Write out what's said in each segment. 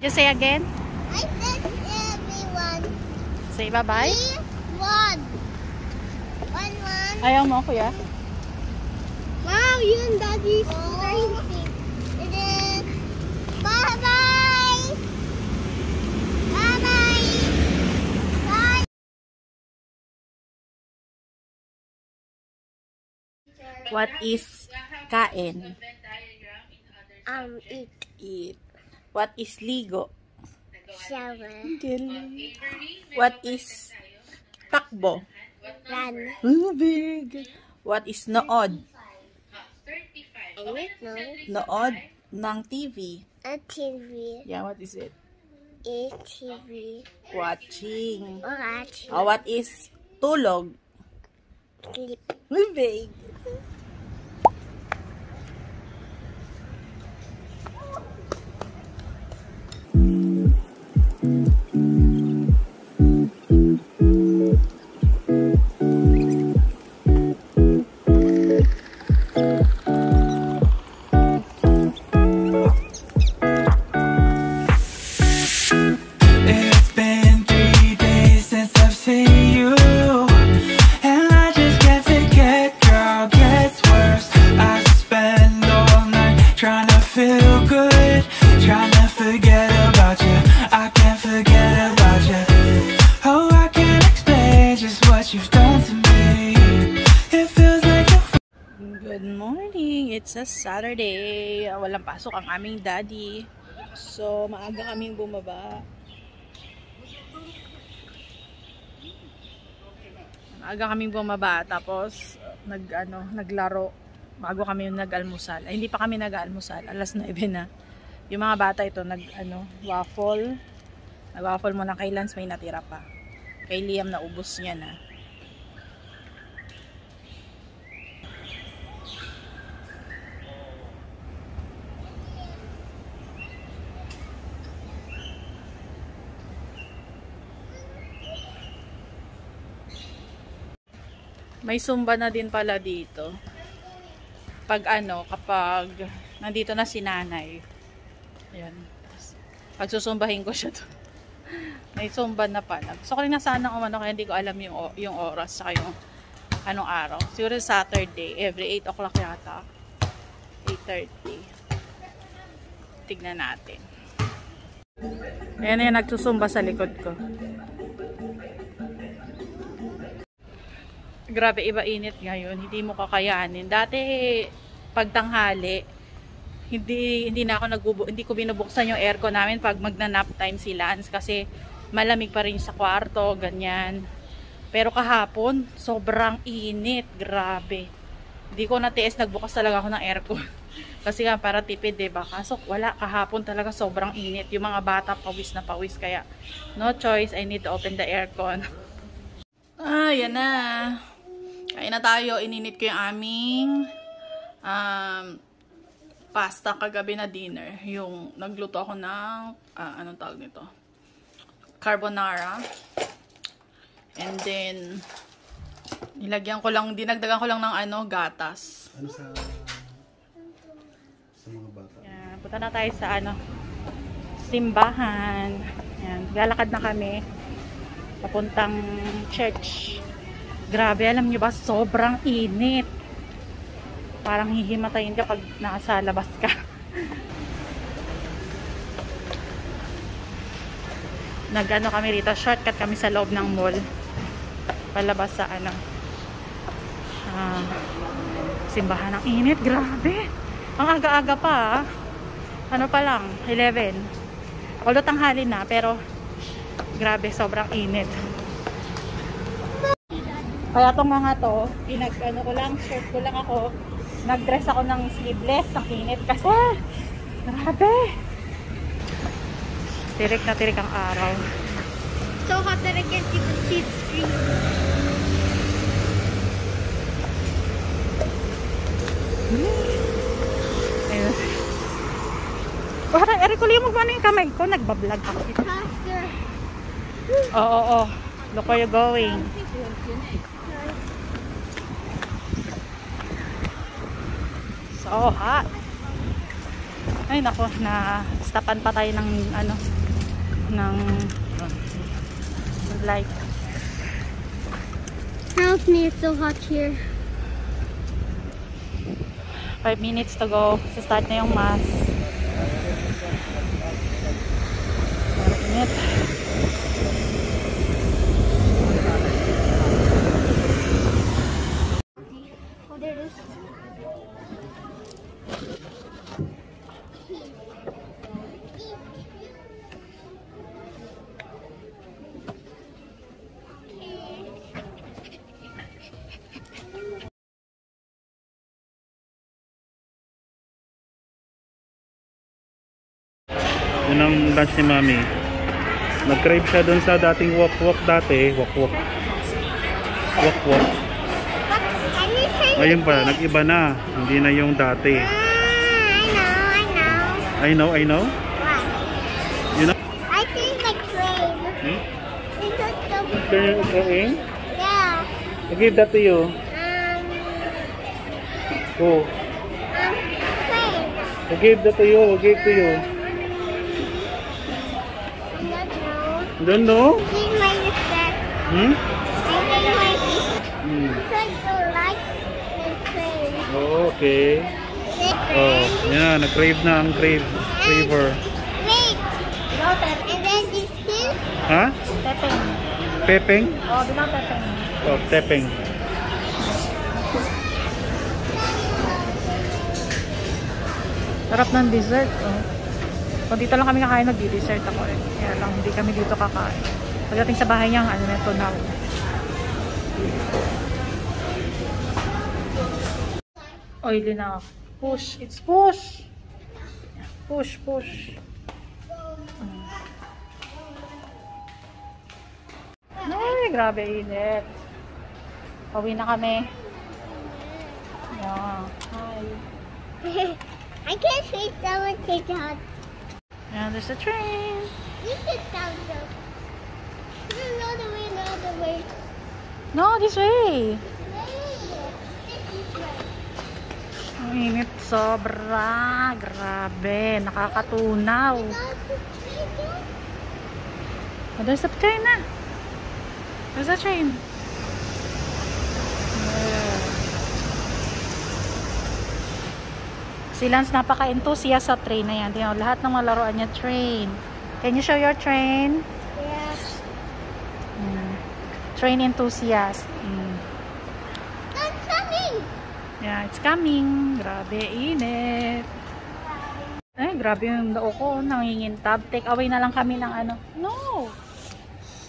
Just say again. I said everyone. Say bye-bye. One. One, one. Ayaw mo, kuya? Wow, you and Daddy's crazy. And then, bye-bye. Bye-bye. Bye. What is kain? Um, eat. Eat. What is ligo? Shower. What is takbo? Run. Good. What is nood? Nood ng TV. A TV. Yeah, what is it? A TV. Watching. Watch. Oh, what is tulog? Sleep. Oh, Saturday. Walang pasok ang aming daddy. So, maaga kaming bumaba. Maaga kaming bumaba. Tapos, nag, ano, naglaro. Bago kami nag-almusal. Ay, hindi pa kami nag-almusal. Alas 9 na. Yung mga bata ito, nag, ano, waffle. Nag-waffle muna kay Lance. May natira pa. Kay Liam, naubos niya na. May sumba na din pala dito. Pag ano, kapag nandito na si nanay. Ayan. Pag susumbahin ko siya to. May sumba na pala. Gusto ko rin na sana umano kaya hindi ko alam yung, yung oras sa yung anong araw. Siguro Saturday. Every 8 o'clock yata. 8.30. Tignan natin. Ayan na nagsusumba sa likod ko. Grabe, iba init ngayon. Hindi mo kakayanin. Dati, pagtanghali, hindi hindi na ako nagbubu hindi ko binubuksan yung aircon namin pag magna-nap time si Lance kasi malamig pa rin sa kwarto, ganyan. Pero kahapon, sobrang init. Grabe. Hindi ko natiis, nagbukas talaga ako ng aircon. Kasi nga, para tipid, diba? Kaso, wala. Kahapon talaga sobrang init. Yung mga bata, pawis na pawis. Kaya, no choice. I need to open the aircon. Ah, yan na. Kain na tayo. Ininit ko yung aming um, pasta kagabi na dinner. Yung nagluto ako ng, ah, anong tawag nito? Carbonara. And then, nilagyan ko lang, dinagdagan ko lang ng ano, gatas. Ano sa... sa mga bata? Yan, punta na tayo sa ano, simbahan. Yan, lalakad na kami papuntang church. Grabe, alam nyo ba, sobrang init. Parang hihimatayin ka pag nasa labas ka. Nag-ano kami rito, shortcut kami sa loob ng mall. Palabas sa ano, ah, simbahan ng init. Grabe. Ang aga-aga pa ah. Ano pa lang, 11. Although tanghali na, pero grabe, sobrang init. Kaya tong mga to, pinag ano ko lang, shirt ko lang ako. Nag-dress ako ng sleeveless, ang init kasi. Grabe. Tirik na tirik ang araw. So hot that I can't even see the screen. Ayun. Parang, Eric, uli mo ba yung kamay ko? Nagbablog ako. Faster. Oo, oo, oo. Look where you're going. So hot. Ay nako, na stopan pa tayo ng ano ng light. Help me, it's so hot here. 5 minutes to go. Sa start na yung mass. Init. Yun ang lunch ni Mami. Nag-crave siya dun sa dating walk-walk dati. Walk-walk. Walk-walk. But can you say Ngayon pa, nag-iba na. Hindi na yung dati. Ah, I know, I know. I know, I know. What? You know? I think the train. Hmm? Can you okay? yeah. I give that to you. Um, Who? um. Who gave that to you? Who gave to you? Don't know. You? I think my sister. Hmm? I think my sister Hmm. don't like the. Oh, okay. Oh, train. yan. Nag-crave na ang crave. Craver. Wait. And then this is Ha? Tepeng. Pepeng? Oh, bilang tepeng. Oh, tepeng. Sarap ng dessert. Oh. Kung dito lang kami kakain, nagdi-dessert ako eh. Kaya lang, hindi kami dito kakain. Pagdating sa bahay niya, ano neto now. Oily na. Push. It's push. Push, push. Ay, grabe init. Pauwi na kami. Yeah. Hi. I can't see someone take out. And there's a train. You can sound though. No, the way, no, the way. No, this way. This way. Ang init sobra. Grabe. Nakakatunaw. Oh, there's a train na. There's a train. Si Lance napaka-enthusiast sa train na yan. Tingnan mo, lahat ng mga laruan niya train. Can you show your train? Yeah. Mm. Train enthusiast. Mm. That's coming. Yeah, it's coming. Grabe, init. Ay, grabe yung dao ko. Nangingintab. Take away na lang kami ng ano. No!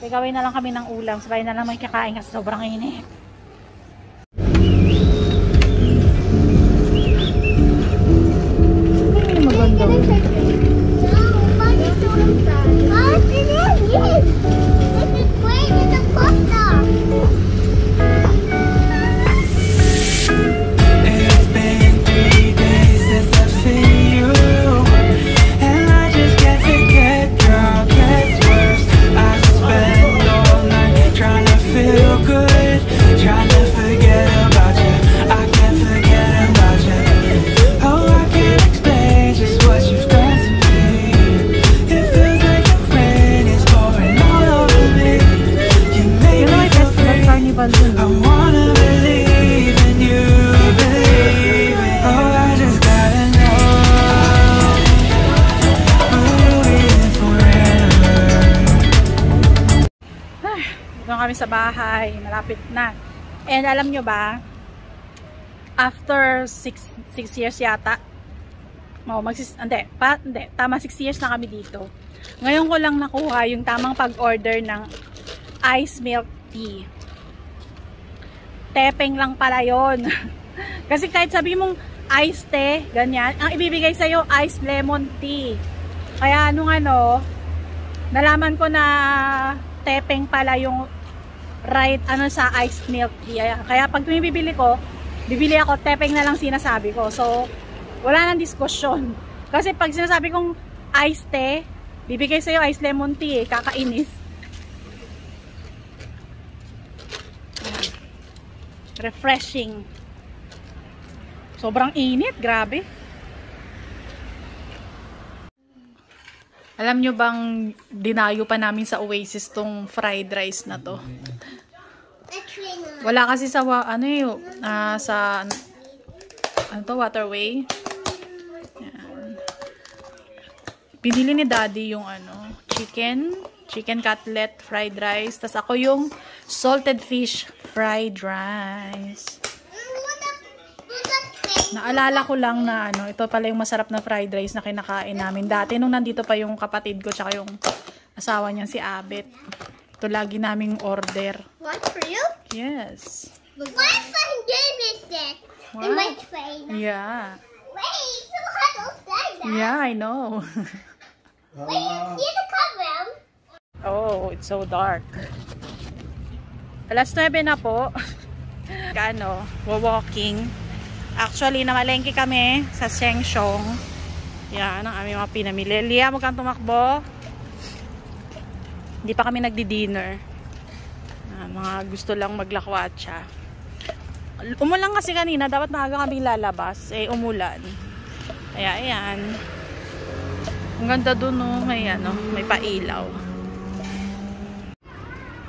Take away na lang kami ng ulam. Sabay na lang may kakain kasi sobrang init. Kami sa bahay. Malapit na. And alam nyo ba, after 6 years yata, oh, magsis, hindi, pa, hindi, tama 6 years na kami dito. Ngayon ko lang nakuha yung tamang pag-order ng ice milk tea. Tepeng lang pala yon. Kasi kahit sabi mong ice tea, ganyan, ang ibibigay sa'yo ice lemon tea. Kaya nung ano, nalaman ko na tepeng pala yung right ano sa iced milk tea. Kaya, pag bibili ko, bibili ako tepeng na lang sinasabi ko. So, wala nang diskusyon. Kasi pag sinasabi kong iced tea, bibigay sa'yo iced lemon tea eh, kakainis. Refreshing. Sobrang init, grabe. Alam nyo bang dinayo pa namin sa Oasis tong fried rice na to? Wala kasi sa ano eh, ah, sa ano to, waterway. Pinili ni daddy yung ano, chicken, chicken cutlet, fried rice. Tapos ako yung salted fish fried rice. Mm, what the, what the train? Naalala ko lang na ano, ito pala yung masarap na fried rice na kinakain namin dati nung nandito pa yung kapatid ko tsaka yung asawa niya si Abet. Ito lagi naming order. What for you? Yes. My friend gave me this in my What? train. Yeah. Wait, so hot outside that. Yeah, I know. Wait, see the cover? oh, it's so dark. Alas 9 na po. Kano, walking. Actually, namalengke kami sa Shengshong. Yan, ang aming mga pinamili. Lia, huwag kang tumakbo. Hindi pa kami nagdi-dinner. Ah, mga gusto lang maglakwatsa. Umulan kasi kanina, dapat maaga kami lalabas. Eh, umulan. Kaya, ayan. Ang ganda dun, no? May, ano, may pailaw.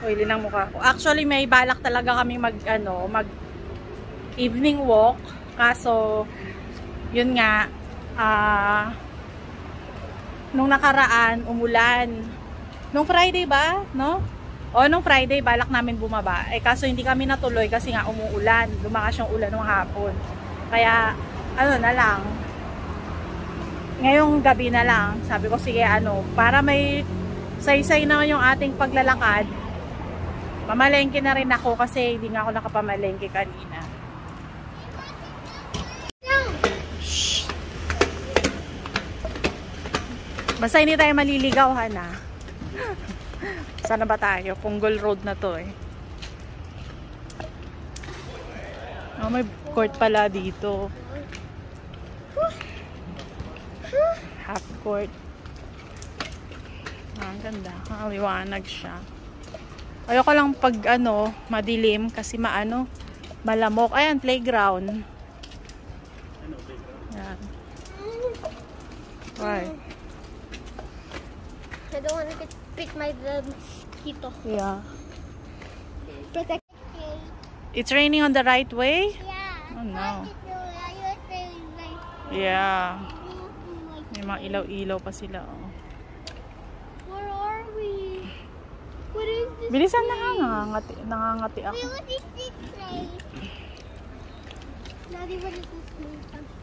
Oily ng mukha ko. Actually, may balak talaga kami mag, ano, mag evening walk. Kaso, yun nga, ah, nung nakaraan, umulan. Nung Friday ba, no? O, nung Friday, balak namin bumaba. Eh, kaso hindi kami natuloy kasi nga umuulan. Lumakas yung ulan nung hapon. Kaya, ano na lang, ngayong gabi na lang, sabi ko, sige, ano, para may saysay na yung ating paglalakad, mamalengke na rin ako kasi hindi nga ako nakapamalengke kanina. Basta hindi tayo maliligaw, Hana. Sana ba tayo? Punggol Road na to eh. Oh, may court pala dito. Half court. Ah, ang ganda. Ang liwanag siya. Ayoko lang pag ano, madilim kasi maano, malamok. Ayan, playground. Ayan. Why? I don't pick my the mosquito. Yeah. Protect. It's raining on the right way? Yeah. Oh, no. Yeah. May mga ilaw-ilaw pa sila. Oh. where are we? What is this? Bilisan na nga, nangangati, nangangati ako. Wait, what is this place? Daddy, what is this place?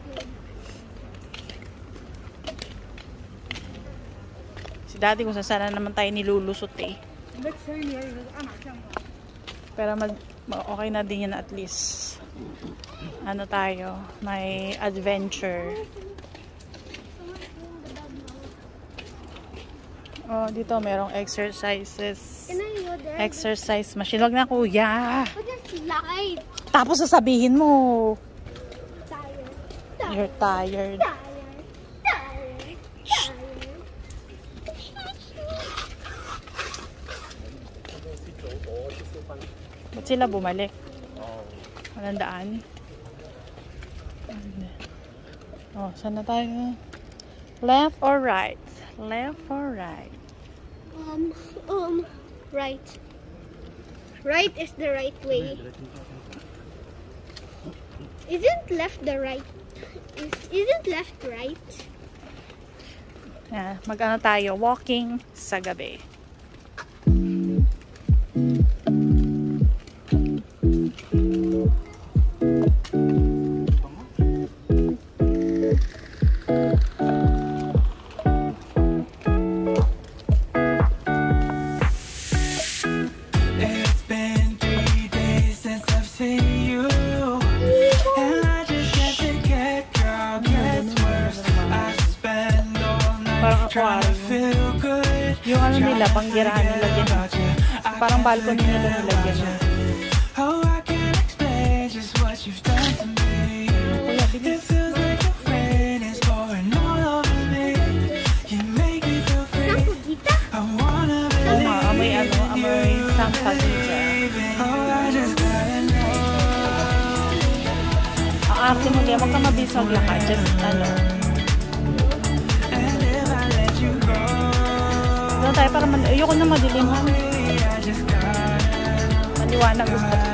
Daddy kung saan na naman tayo nilulusot eh. Pero mag, ma- okay na din yan at least. Ano tayo, may adventure. Oh, dito merong exercises. Exercise machine. Wag na kuya. Tapos sasabihin mo, Tired. you're. Tired. Tired. Ba't sila bumalik? Walang daan? Oh, saan na tayo? Left or right? Left or right? Um, um, right. Right is the right way. Isn't left the right? Is, isn't left right? Yeah, mag-ano tayo? Walking sa gabi. You make me feel free. Nakugita? I wanna Oo nga, amoy believe ano, amoy. Oh, just gotta know. Arte mo liya, huwag ka mabilis maglakad. Just, ano. Doon tayo para man, ayoko na madilim ha. Maliwanag gusto ko.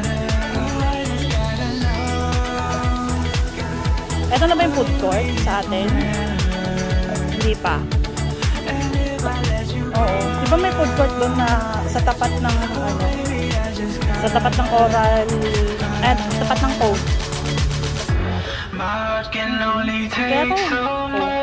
Ito na ba yung food court sa atin? Hindi pa. Oo. Di ba may food court doon na sa tapat ng, ano, sa tapat ng coral, eh, tapat ng coast. Kaya take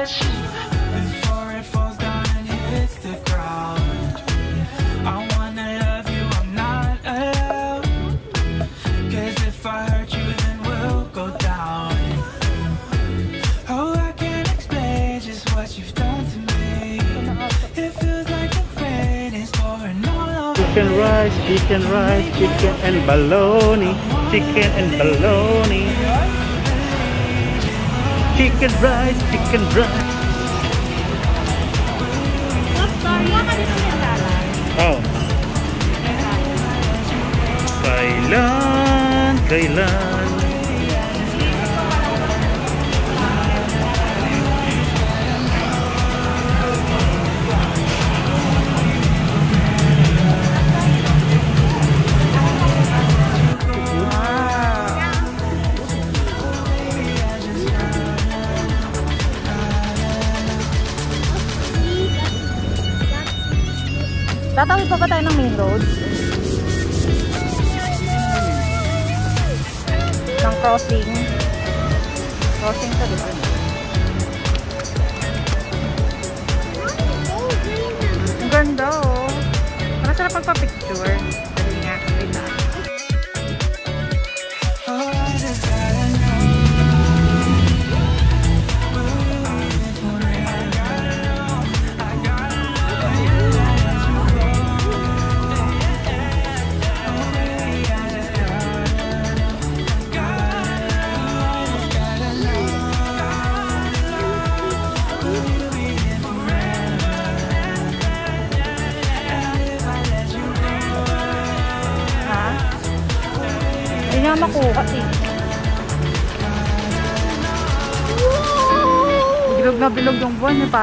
rice, chicken rice, chicken and bologna. Chicken and bologna. Chicken rice, chicken rice. Oh. Kailan, kailan? Pa ba tayo ng crossing. Crossing sa dito. Ang ganda oh. Masarap pagpa-picture.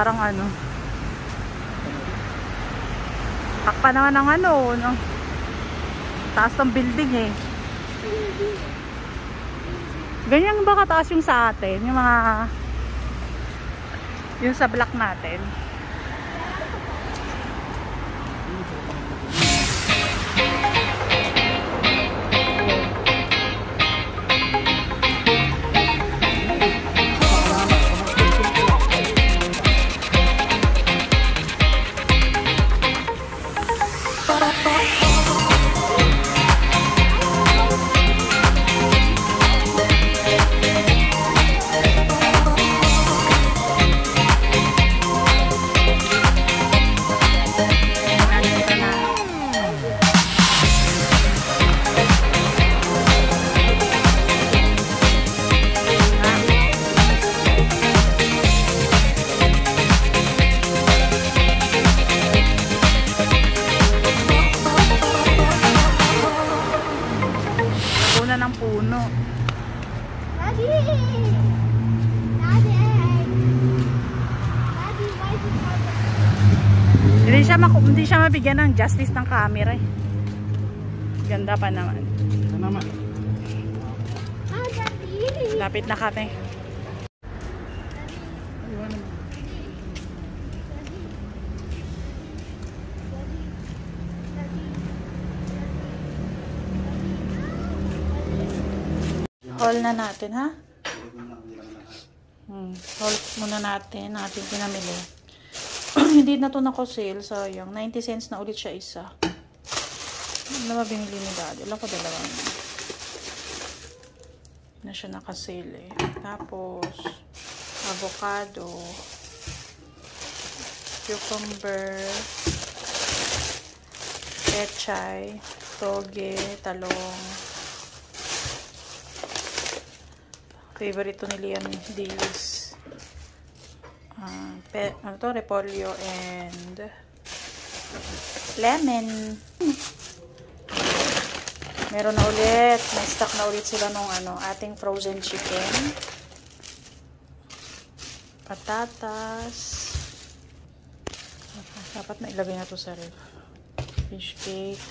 Parang ano. Takpa naman ng ano. No? Taas ng building eh. Ganyan ba kataas yung sa atin? Yung mga yung sa block natin. Mabigyan ng justice ng camera eh. Ganda pa naman. Ito naman. Ah! Lapit na kami. Haul na natin ha? Hmm, haul muna natin ang ating pinamili. Hindi na to nako sale, sayang. 90 cents na ulit siya isa. Ano ba binili ni daddy? Alam ko dalawa na. Na siya nakasale eh. Tapos, avocado, cucumber, pechay, toge, talong. Favorite to ni Liam, dilis. Pe, ano to, repolyo and lemon. Meron na ulit. May stock na ulit sila nung ano, ating frozen chicken. Patatas. Dapat na ilagay na to sa ref. Fish cake.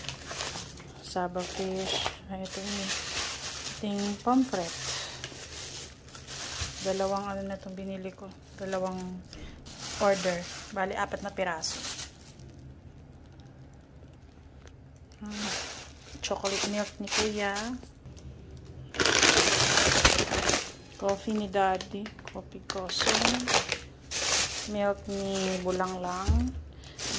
Saba fish. Ay, ito yun. Ating pomfret. Dalawang ano na itong binili ko. Dalawang order. Bali, apat na piraso. Hmm. Chocolate milk ni Kuya. Coffee ni Daddy. Coffee Koson. Milk ni Bulang Lang.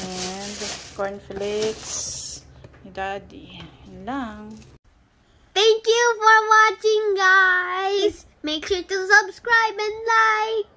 And cornflakes ni Daddy. Yun lang. Thank you for watching, guys. Make sure to subscribe and like.